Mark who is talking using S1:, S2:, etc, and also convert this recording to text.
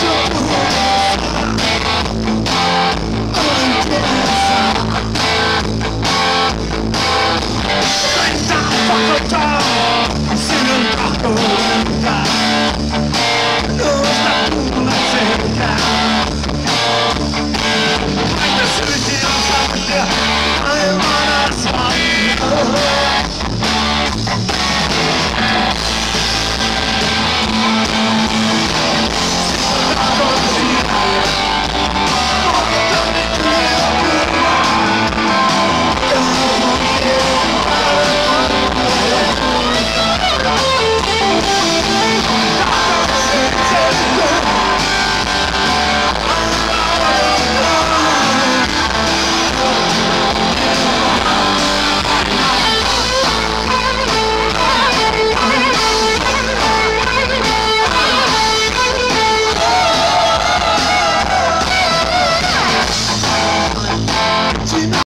S1: show.